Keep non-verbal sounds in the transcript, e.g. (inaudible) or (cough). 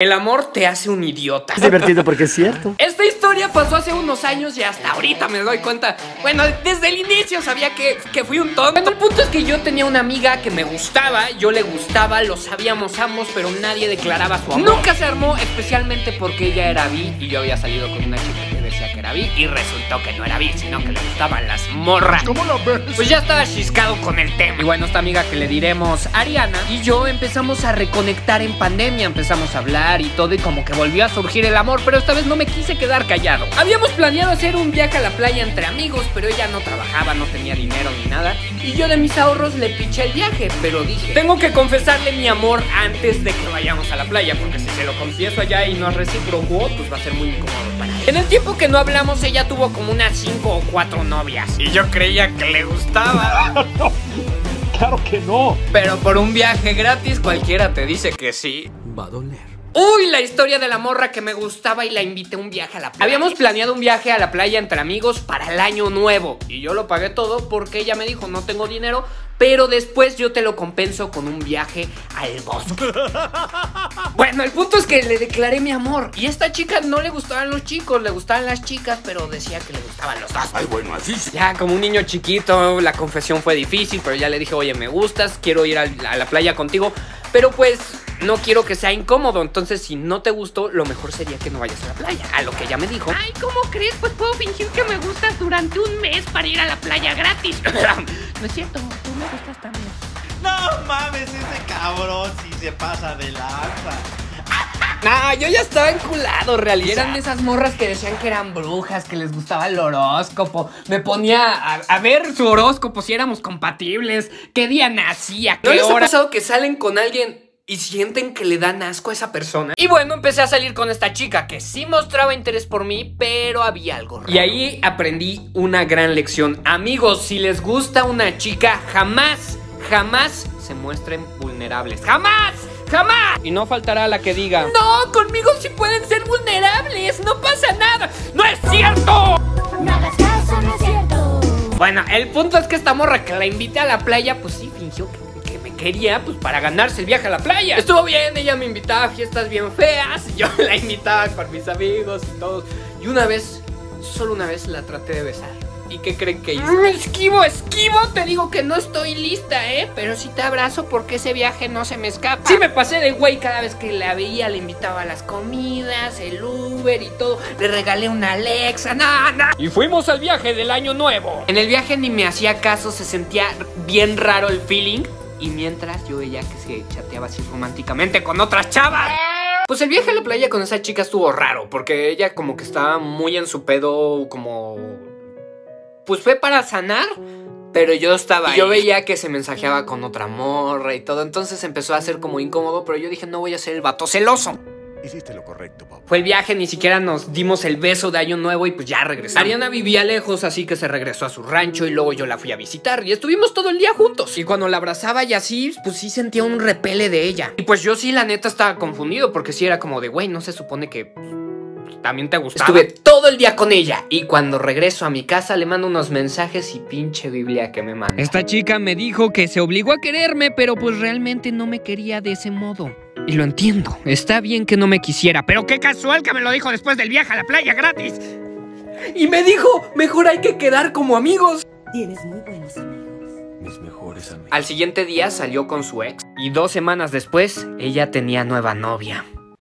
El amor te hace un idiota. Es divertido porque es cierto. (laughs) Esta historia pasó hace unos años y hasta ahorita me doy cuenta. Bueno, desde el inicio sabía que, que fui un tonto. Bueno, el punto es que yo tenía una amiga que me gustaba, yo le gustaba, lo sabíamos ambos, pero nadie declaraba su amor. Nunca se armó, especialmente porque ella era bi y yo había salido con una chica decía que era bi y resultó que no era bi, sino que le gustaban las morras. ¿Cómo lo ves? Pues ya estaba chiscado con el tema. Y bueno, esta amiga que le diremos Ariana y yo empezamos a reconectar en pandemia, empezamos a hablar y todo y como que volvió a surgir el amor, pero esta vez no me quise quedar callado. Habíamos planeado hacer un viaje a la playa entre amigos, pero ella no trabajaba, no tenía dinero ni nada. Y yo de mis ahorros le piché el viaje, pero dije, tengo que confesarle mi amor antes de que vayamos a la playa, porque si se lo confieso allá y no es recíproco, pues va a ser muy incómodo para él. En el tiempo que no hablamos, ella tuvo como unas 5 o 4 novias. Y yo creía que le gustaba. (laughs) Claro que no. Pero por un viaje gratis cualquiera te dice que sí. Va a doler. Uy, la historia de la morra que me gustaba y la invité a un viaje a la playa. Habíamos planeado un viaje a la playa entre amigos para el año nuevo. Y yo lo pagué todo porque ella me dijo, no tengo dinero, pero después yo te lo compenso con un viaje al bosque. (laughs) bueno, el punto es que le declaré mi amor. Y a esta chica no le gustaban los chicos, le gustaban las chicas, pero decía que le gustaban los dos. Ay, bueno, así sí. Ya, como un niño chiquito, la confesión fue difícil, pero ya le dije, oye, me gustas, quiero ir a la playa contigo. Pero pues no quiero que sea incómodo. Entonces, si no te gustó, lo mejor sería que no vayas a la playa. A lo que ella me dijo. Ay, ¿cómo crees? Pues puedo fingir que me gustas durante un mes para ir a la playa gratis. (coughs) no es cierto, tú me gustas también. No mames, ese cabrón sí se pasa de lanza. No, (laughs) yo ya estaba enculado, realidad. Eran de esas morras que decían que eran brujas, que les gustaba el horóscopo. Me ponía a, a ver su horóscopo si éramos compatibles, qué día nacía, qué ¿No les ha pasado que salen con alguien y sienten que le dan asco a esa persona? Y bueno, empecé a salir con esta chica que sí mostraba interés por mí, pero había algo raro. Y ahí aprendí una gran lección. Amigos, si les gusta una chica, jamás, jamás se muestren vulnerables. ¡Jamás! ¡Jamás! Y no faltará la que diga. No, conmigo sí pueden ser vulnerables. No pasa nada. ¡No es cierto! No hagas caso, no es cierto. Bueno, el punto es que esta morra que la invité a la playa, pues sí fingió que, quería, pues para ganarse el viaje a la playa. Estuvo bien, ella me invitaba a fiestas bien feas, y yo (laughs) la invitaba con mis amigos y todos. Y una vez, solo una vez la traté de besar. ¿Y qué creen que hice? Mm, Esquivo, esquivo, te digo que no estoy lista, ¿eh? Pero sí te abrazo porque ese viaje no se me escapa. Sí me pasé de güey cada vez que la veía, le invitaba a las comidas, el Uber y todo. Le regalé una Alexa, no, no. Y fuimos al viaje del año nuevo. En el viaje ni me hacía caso, se sentía bien raro el feeling. Y mientras yo veía que se chateaba así románticamente con otras chavas. Pues el viaje a la playa con esa chica estuvo raro, porque ella como que estaba muy en su pedo, como... Pues fue para sanar, pero yo estaba... Y yo veía que se mensajeaba con otra morra y todo, entonces empezó a ser como incómodo, pero yo dije, no voy a ser el vato celoso. Hiciste lo correcto, papá. Fue el viaje, ni siquiera nos dimos el beso de año nuevo y pues ya regresamos. Ariana vivía lejos, así que se regresó a su rancho y luego yo la fui a visitar y estuvimos todo el día juntos. Y cuando la abrazaba y así, pues sí sentía un repele de ella. Y pues yo sí, la neta, estaba confundido porque sí era como de, güey, no se supone que pues, también te gustaba. Estuve todo el día con ella y cuando regreso a mi casa le mando unos mensajes y pinche Biblia que me manda. Esta chica me dijo que se obligó a quererme, pero pues realmente no me quería de ese modo. Y lo entiendo, está bien que no me quisiera, pero qué casual que me lo dijo después del viaje a la playa gratis. Y me dijo, mejor hay que quedar como amigos. Tienes muy buenos amigos. Mis mejores amigos. Al siguiente día salió con su ex y dos semanas después ella tenía nueva novia.